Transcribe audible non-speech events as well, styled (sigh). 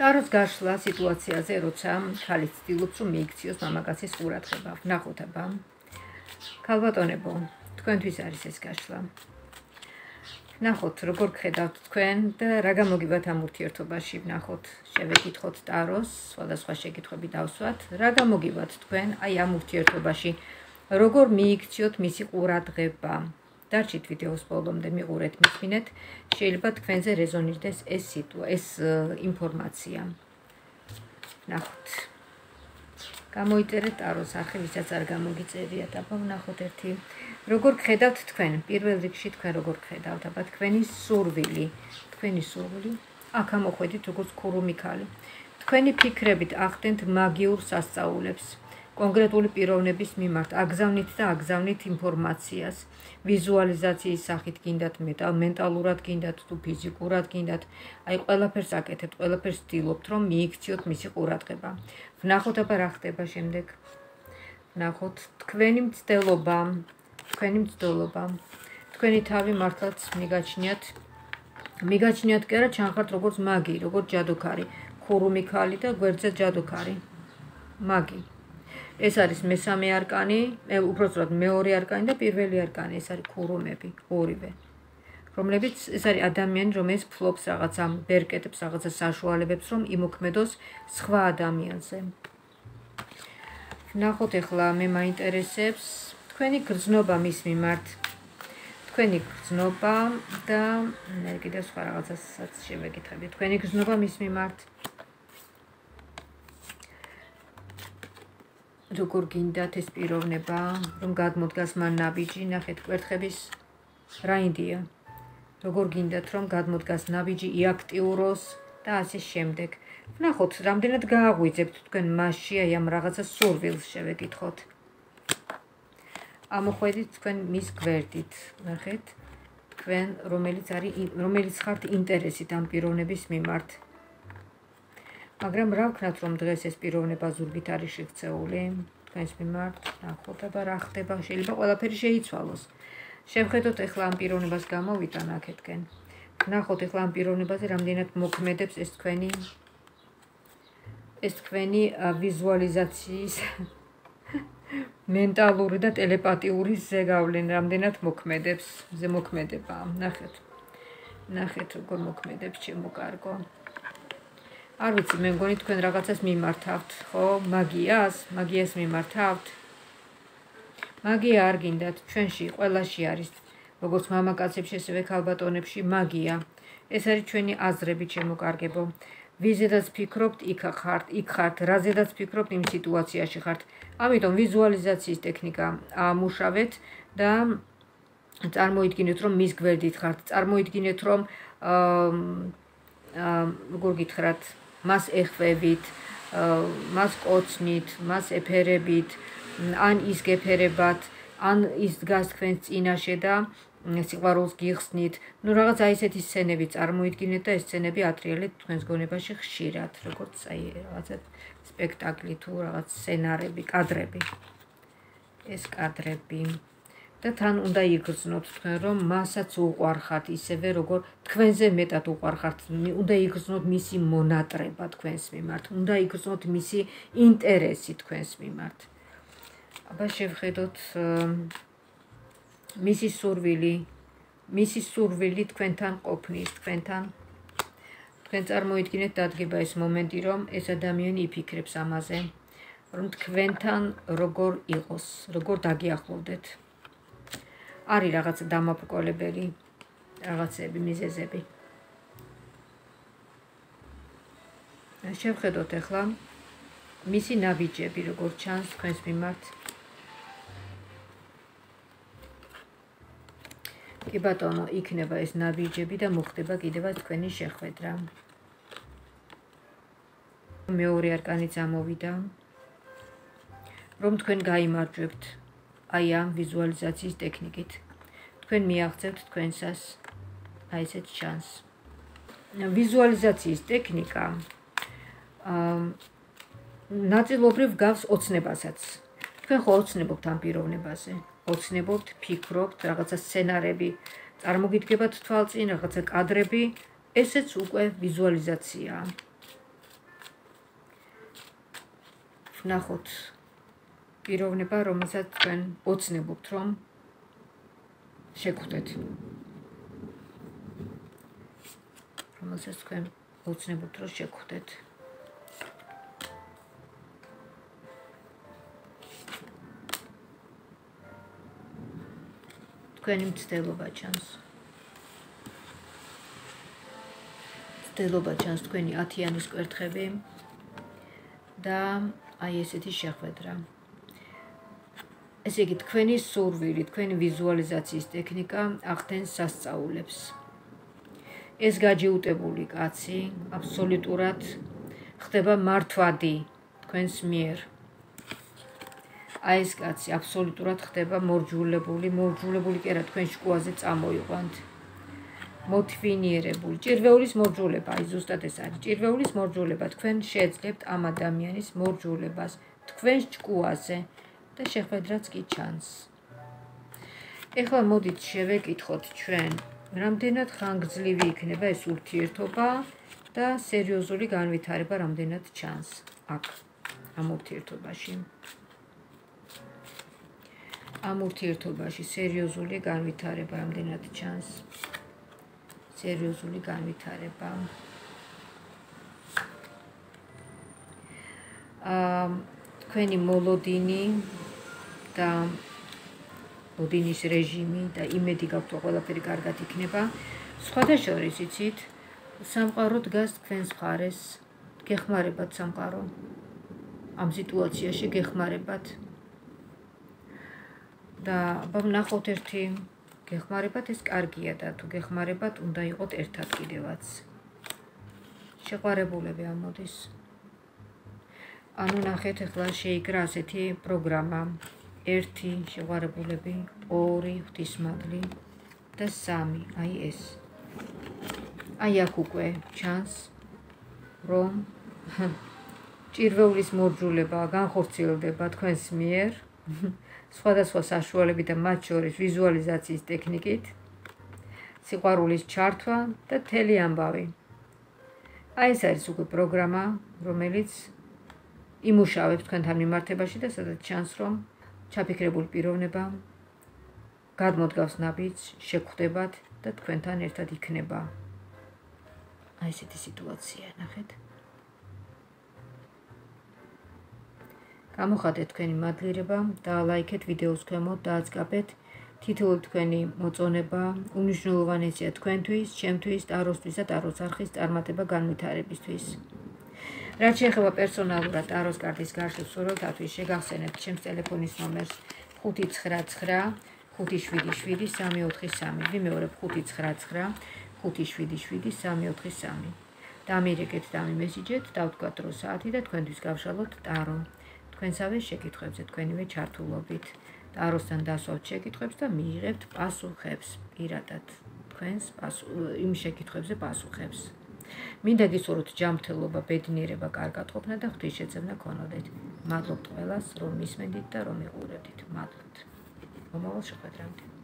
ტაროს გაშლა სიტუაციაზე, როცა ხალი ცდილობს რომ მიიქციოს მამაკაცის ყურადღება. ნახოთ აბა. ქალბატონებო, თქვენთვის არის ეს გაშლა. ნახოთ, როგორ ხედავთ თქვენ და რა გამოგივათ ამ ურთიერთობაში, ნახოთ, შევეკითხოთ ტაროს, სხვადასხვა შეკითხვები დავსვათ. რა გამოგივათ თქვენ აი ამ ურთიერთობაში? როგორ მიიქციოთ მისი ყურადღება? დარჩით ვიდეოს ბოლომდე მიყურეთ მისმინეთ. შეიძლება თქვენზე რეზონირდეს ეს სიტუა ეს ინფორმაცია. ნახოთ. გამოიწერეთ ტაროს ახე ვისაც არ გამოგიწერიათ აბა ვნახოთ ერთი. როგორ ხედავთ თქვენ? პირველ რიგში თქვენ როგორ ხედავთ? აბა თქვენი სურვილი. თქვენი სურვილი? აქ ამოხვედით როგორც ქურუმიქალი. თქვენი ფიქრებით ახდენთ მაგიურ სასწაულებს კონკრეტული პიროვნების მიმართ აგზავნით და აგზავნით ინფორმაციას. ვიზუალიზაციის სახით გინდათ მენტალურად გინდათ თუ ფიზიკურად გინდათ. აი ყველაფერს აკეთებთ ყველაფერს ვთილობთ რომ მიიქციოთ მისი ყურადღება. ვნახოთ აბა რა ხდება შემდეგ. ვნახოთ. თქვენი მცდელობა. თქვენი მცდელობა. თქვენი თავი მართლაც მიგაჩნიათ. მიგაჩნიათ კი არა ჩანხართ როგორც მაგი როგორც ჯადოქარი. ხურუმი ქალი და გვერდზე ჯადოქარი. მაგი ეს არის მესამე არკანი, უბრალოდ მეორე არკანი და პირველი არკანი, ეს არის ქურუმები, ორივე. რომლებიც ეს არის ადამიანი, რომელიც ფლობს რაღაცა ბერკეტებს, რაღაცა საშუალებებს, რომ იმოქმედოს სხვა ადამიანზე. ნახოთ ახლა მე მაინტერესებს თქვენი გრძნობა მის მიმართ. თქვენი გრძნობა და მე კიდევ სხვა რაღაცასაც შევეკითხები. თქვენი გრძნობა მის მიმართ. როგორ გინდათ ეს პიროვნება, რომ გადმოდგას მან ნაბიჯი, ნახეთ კვერთხების რაინდია. როგორ გინდათ რომ გადმოდგას ნაბიჯი, იაქტიუროს და ასე შემდეგ. ნახოთ, რამდენად გააღვიძებთ თქვენ მასში აი ამ რაღაცა სურვილს შევეკითხოთ. ამოხვედით თქვენ მის გვერდით, ნახეთ. თქვენ რომელიც არის რომელიც ხართ ინტერესით ამ პიროვნების მიმართ. მაგრამ რა ვქნათ რომ დღეს ეს პიროვნება ზურგით არის შექცეული თქვენს მიმართ ნახოთ აბა რა ხდება? შეიძლება ყველაფერი შეიცვალოს. შევხედოთ ახლა ამ პიროვნებას გამოვიტან აქეთკენ. ნახოთ ახლა ამ პიროვნებაზე რამდენად მოქმედებს ეს თქვენი ეს თქვენი ვიზუალიზაციის (laughs) მენტალური და ტელეპათიური ზეგავლენ. რამდენად მოქმედებს? ზემოქმედება ნახეთ. ნახეთ როგორ მოქმედებს ჩემო კარგო არ ვიცი, მე მგონი თქვენ რაღაცას მიმართავთ, ხო? მაგიას, მაგიას მიმართავთ. მაგია არ გინდათ, ჩვენში ყველაში არის, როგორც მამაკაცებში, ასევე ქალბატონებში მაგია. ეს არის ჩვენი აზრები, შემოკარგებო. ვიზედაც ფიქრობთ, იქ ხართ, იქ ხართ, რაზედაც ფიქრობთ, იმ სიტუაციაში ხართ. ამიტომ ვიზუალიზაციის ტექნიკა ამუშავეთ და წარმოიდგინეთ, რომ მის გვერდით ხართ. წარმოიდგინეთ, რომ აა როგორ გითხრათ, მას ეხვებით, მას კოცნით, მას ეფერებით, ან ის გეფერებათ, ან ის დგას თქვენ წინაშე და სიყვარულს გიხსნით. ნუ რაღაც აი ესეთი სცენები წარმოიდგინეთ და ეს სცენები ატრიალეთ თქვენს გონებაში ხშირად, როგორც აი რაღაცა სპექტაკლი თუ რაღაც სცენარები, კადრები. ეს კადრები. და თან უნდა იგრძნოთ თქვენ რომ მასაც უყვარხათ ისევე როგორ თქვენზე მეტად უყვარხათ უნდა იგრძნოთ მისი მონატრება თქვენს მიმართ. უნდა იგრძნოთ მისი ინტერესი თქვენს მიმართ. აბა შევხედოთ მისი სურვილი. მისი სურვილი თქვენთან ყოფნის თქვენთან. თქვენ წარმოიდგინეთ დადგება ეს მომენტი რომ ეს ადამიანი იფიქრებს ამაზე რომ თქვენთან როგორ იყოს როგორ დაგიახლოვდეთ არის რაღაც დამაბრკოლებელი რაღაცები, მიზეზები. შევხედოთ ახლა მისი ნაბიჯები, როგორ ჩანს თქვენს მიმართ. კი ბატონო, იქნება ეს ნაბიჯები და მოხდება კიდევა თქვენი შეხვედრა. მეორე არკანიც ამოვიდა. რომ თქვენ გამოიმარჯვებთ აი ამ ვიზუალიზაციის ტექნიკით. თქვენ მიაღწევთ თქვენსას აი ესეთ შანს. ვიზუალიზაციის ტექნიკა აა ნაწილობრივ გავს ოცნებასაც. თქვენ ხო ოცნებობთ ამ პიროვნებაზე? ოცნებობთ, ფიქრობთ, რაღაცა სცენარები წარმოგიდგებათ თვალწინ, რაღაცა კადრები, ესეც უკვე ვიზუალიზაციაა. ნახოთ პიროვნება, რომელსაც თქვენ ოცნებობთ, რომ შეგხვდეთ. რომელსაც თქვენ ოცნებობთ, რომ შეგხვდეთ. თქვენი მცდელობა ჩანს. მცდელობა ჩანს თქვენი 10-იანის კვერთხები და აი ესეთი შეხვედრა. ესე იგი თქვენი სურვილი, თქვენი ვიზუალიზაციის ტექნიკა ახდენს სასწაულებს. ეს გაჯიუტებული კაცი აბსოლუტურად ხდება მართვადი თქვენს მიერ. აი ეს კაცი აბსოლუტურად ხდება მორჯულებული, მორჯულებული კი არა თქვენ შკუაზე წამოიყვანთ. მოტივინიერებული. ჭირვეულის მორჯულება, აი ზუსტად ეს არის. ჭირვეულის მორჯულება, თქვენ შეძლებთ ამ ადამიანის მორჯულებას თქვენ შკუაზე და შეხვედრაც კი ჩანს. ეხლა მოდით შევეკითხოთ ჩვენ, რამდენად ხანგრძლივი იქნება ეს ურთიერთობა და სერიოზული განვითარება რამდენად ჩანს აქ ამ ურთიერთობაში. ამ ურთიერთობაში სერიოზული განვითარება ამდენად ჩანს. სერიოზული განვითარება. აა თქვენი მოლოდინი და მოდინის რეჟიმი და იმედი გაქვთ ყველაფერი კარგად იქნება. სხვადასხვა იცით სამყარო დგას თქვენს მხარეს. გეხმარებათ სამყარო. ამ სიტუაციაში გეხმარებათ. და აბა ნახოთ ერთი გეხმარებათ ეს კარგია და თუ გეხმარებათ უნდა იყოთ ერთად კიდევაც შეყარებულები ამოდის ანუ ნახეთ ახლა შეიკრა ასეთი პროგრამა 1 შეყარებულები 2 ღვთისმადლი და 3 აი ეს. აი აქ უკვე ჩანს რომ (laughs) ჭირვეულის მორჯულება განხორციელდება თქვენს მიერ. (laughs) სხვადასხვა საშუალებით და მათ შორის ვიზუალიზაციის ტექნიკით. სიყვარულის ჩართვა და თელი ამბავი. აი ეს არის უკვე პროგრამა, რომელიც იმუშავებს თქვენთან მიმართებაში და სადაც ჩანს რომ ჩაფიქრებული პიროვნება გადმოდგავს ნაბიჯს, შეგხვდებათ და თქვენთან ერთად იქნება. აი ესეთი სიტუაცია, ნახეთ. გამოხატეთ თქვენი მადლიერება და ლაიქეთ ვიდეოს ქვემოთ და აწყაბეთ თითოეულ თქვენი მოწონება უნიშნულოვანესია თქვენთვის, ჩემთვის, ტაროსთვის და ტაროს არხის წარმატება განვითარებისთვის. რაც შეეხება პერსონალურად ტაროს კარტის გარშემო სურათათვის შეგახსენებთ ჩემს ტელეფონის ნომერს 599 577 ვიმეორებ 599 577 343 დამირეკეთ და მიმესიჯეთ დავთქვათ რო საათი და თქვენთვის გავშალოთ ტარო. თქვენსავე შეკითხვებზე თქვენივე ჩართულობით. და აროსთან დასვათ შეკითხვებს და მიიღებთ პასუხებს. პირადად თქვენს იმ შეკითხვებზე პასუხებს მინდა გისურვოთ ჯანმრთელობა, ბედნიერება, კარგატყოფნა და ღვთისმშეწევნა გქონოდეთ. მადლობთ ყველას, რომ მისმენდით და რომ მიყურებდით. მადლობთ. მომავალ შეხვედრამდე.